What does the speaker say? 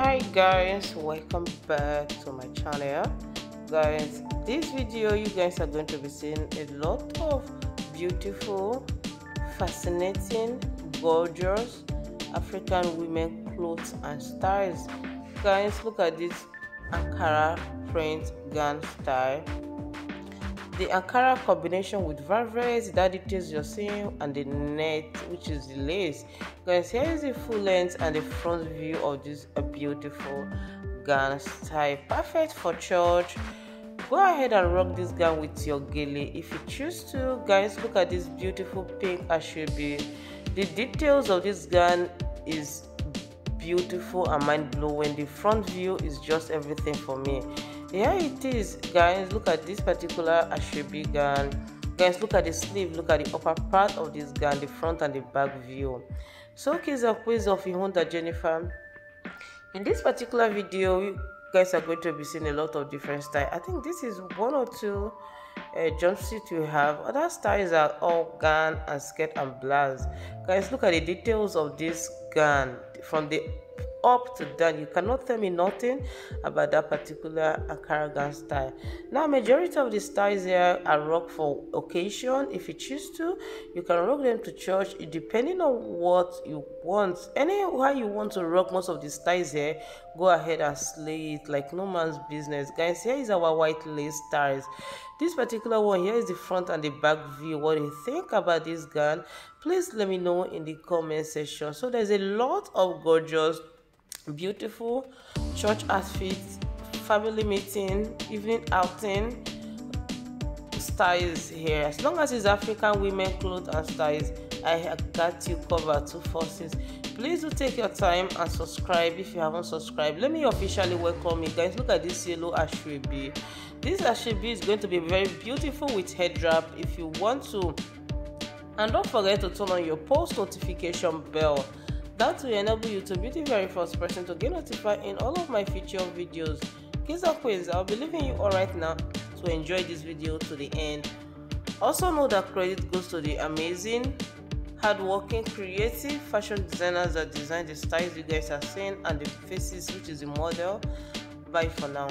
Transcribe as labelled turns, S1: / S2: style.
S1: hi guys welcome back to my channel. Guys this video you guys are going to be seeing a lot of beautiful fascinating gorgeous african women clothes and styles. Guys look at this ankara print gown style the Ankara combination with velvet, that details you're seeing, and the net, which is the lace. Guys, here is the full length and the front view of this beautiful gown style. Perfect for church. Go ahead and rock this gown with your gele if you choose to. Guys, look at this beautiful pink asoebi. The details of this gown is beautiful and mind-blowing. The front view is just everything for me here it is guys. Look at this particular asoebi gown guys look at the sleeve. Look at the upper part of this gown the front and the back view. So kids a quiz of Ihunda Jennifer. In this particular video you guys are going to be seeing a lot of different styles I think this is one or two uh, jumpsuit you have. Other styles are all gown and skirt and blouse. Guys look at the details of this gown. From the up to down. You cannot tell me nothing about that particular Ankara style. Now, majority of the styles here are rock for occasion. If you choose to, you can rock them to church depending on what you want. Anywhere you want to rock most of the styles here, go ahead and slay it like no man's business. Guys, here is our white lace styles. This particular one here is the front and the back view. What do you think about this gown? Please let me know in the comment section. So there's a lot of gorgeous beautiful church outfits, family meeting, evening outing styles here. As long as it's African women clothes and styles, I got you covered two forces. Please do take your time and subscribe if you haven't subscribed. Let me officially welcome you guys. Look at this yellow asoebi. This asoebi is going to be very beautiful with head wrap if you want to. And don't forget to turn on your post notification bell that will enable you to be the very first person to get notified in all of my future videos. Kids or quiz, I'll be leaving you all right now to enjoy this video to the end. Also know that credit goes to the amazing, hardworking, creative fashion designers that design the styles you guys are seeing and the faces which is the model. Bye for now.